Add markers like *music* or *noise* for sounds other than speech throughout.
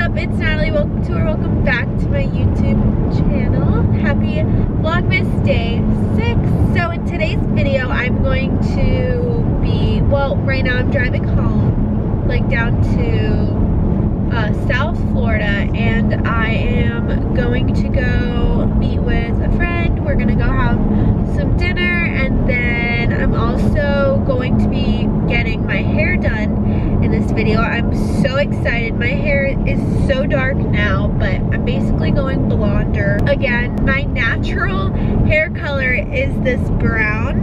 it's Natalie. Welcome to or welcome back to my YouTube channel. Happy Vlogmas Day 6. So in today's video, I'm going to be, well, right now I'm driving home, like down to uh, South Florida, and I am going to go meet with a friend. We're gonna go have some dinner, and then I'm also going to be getting my hair video. I'm so excited. My hair is so dark now, but I'm basically going blonder. Again, my natural hair color is this brown.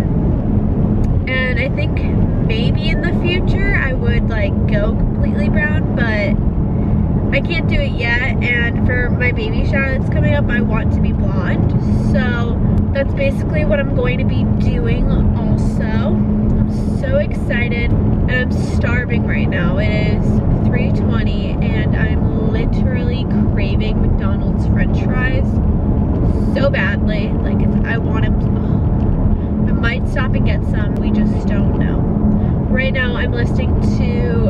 And I think maybe in the future I would like go completely brown, but I can't do it yet. And for my baby shower that's coming up, I want to be blonde. So that's basically what I'm going to be doing also I'm so excited starving right now. It is 3.20 and I'm literally craving McDonald's french fries so badly. Like, I want them. Oh, I might stop and get some. We just don't know. Right now, I'm listening to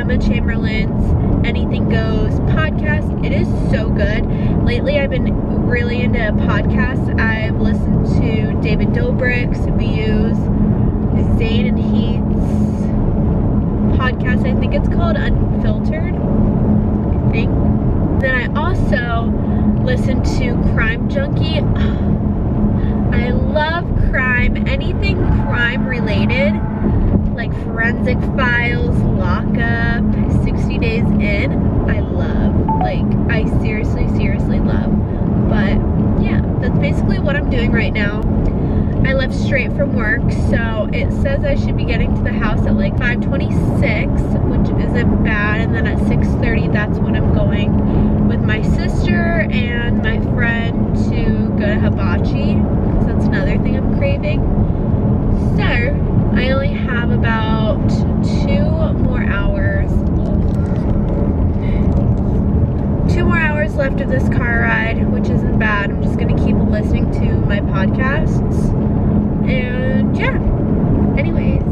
Emma Chamberlain's Anything Goes podcast. It is so good. Lately, I've been really into podcasts. I've listened to David Dobrik's views Zane and Heath's podcast. I think it's called Unfiltered. I think. Then I also listen to Crime Junkie. *sighs* I love crime, anything crime related, like Forensic Files, Lockup, 60 Days In. I love. Like, I seriously, seriously love. But yeah, that's basically what I'm doing right now. I left straight from work, so it says I should be getting to the house at like 5.26, which isn't bad, and then at 6.30, that's when I'm going with my sister and my friend to go to Hibachi, because that's another thing I'm craving. So, I only have about two more hours two more hours left of this car ride, which isn't bad. I'm just gonna keep listening to my podcasts. And yeah, anyways,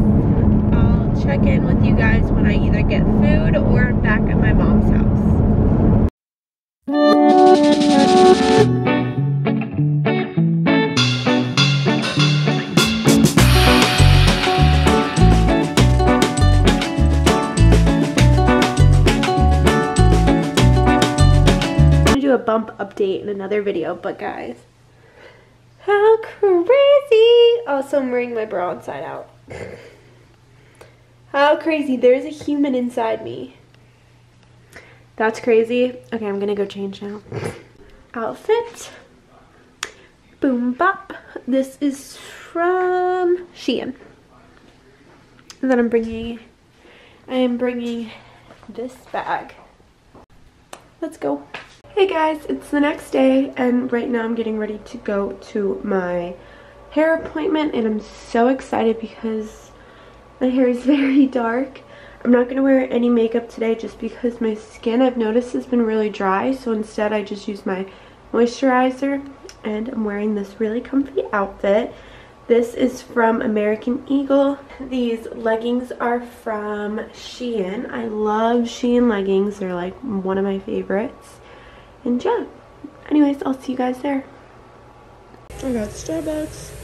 check in with you guys when I either get food or I'm back at my mom's house. I'm gonna do a bump update in another video, but guys, how crazy! Also, I'm wearing my bra inside out. *laughs* How crazy. There's a human inside me. That's crazy. Okay, I'm gonna go change now. Outfit. Boom bop. This is from Shein. And then I'm bringing, I am bringing this bag. Let's go. Hey guys, it's the next day and right now I'm getting ready to go to my hair appointment and I'm so excited because my hair is *laughs* very dark. I'm not going to wear any makeup today just because my skin I've noticed has been really dry so instead I just use my moisturizer and I'm wearing this really comfy outfit. This is from American Eagle. These leggings are from Shein. I love Shein leggings. They're like one of my favorites. And yeah, anyways, I'll see you guys there. I got Starbucks.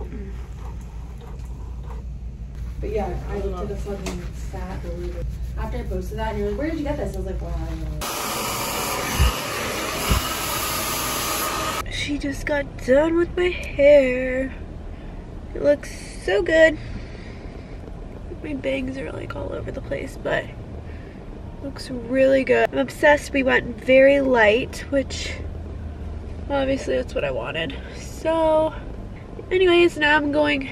But yeah, I looked at the fucking fat. After I posted that, and you're like, where did you get this? I was like, well, I know. She just got done with my hair. It looks so good. My bangs are like all over the place, but looks really good. I'm obsessed. We went very light, which obviously that's what I wanted. So anyways, now I'm going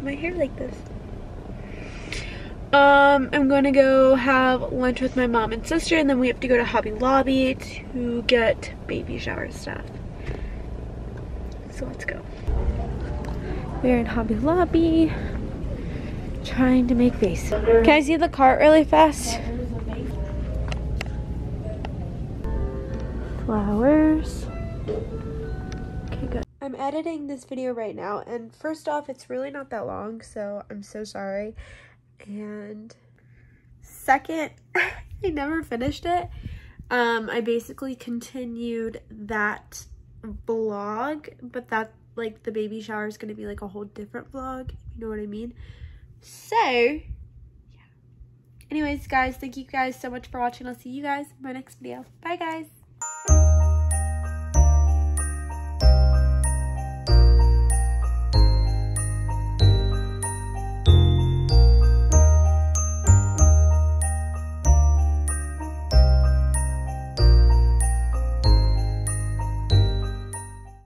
my hair like this. Um, I'm going to go have lunch with my mom and sister, and then we have to go to Hobby Lobby to get baby shower stuff. So let's go. We're in Hobby Lobby trying to make vase. Can I see the cart really fast? Flowers. Okay, good. I'm editing this video right now and first off, it's really not that long, so I'm so sorry. And second, *laughs* I never finished it. Um, I basically continued that vlog, but that like the baby shower is going to be like a whole different vlog, you know what I mean? So, yeah. Anyways, guys, thank you guys so much for watching. I'll see you guys in my next video. Bye, guys.